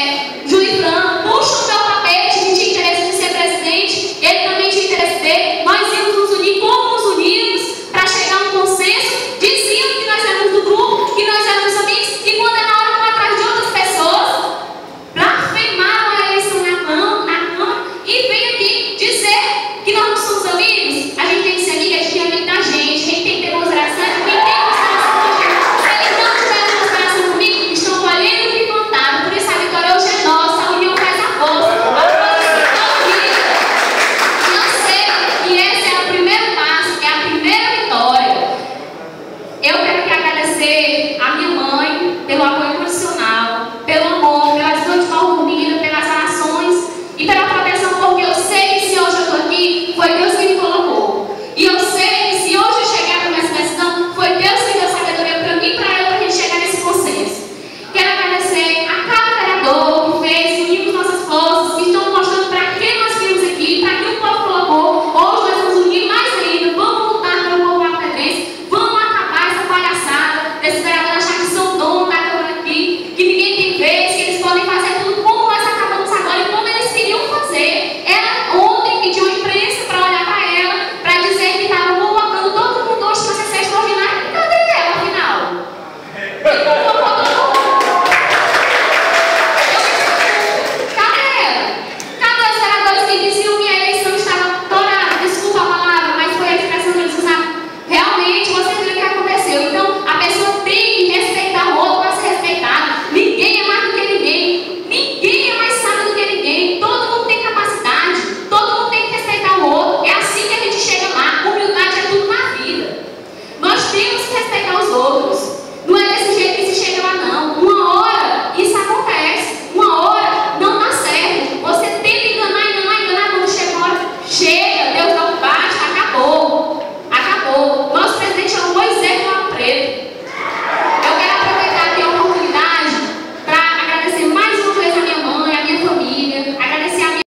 Chega,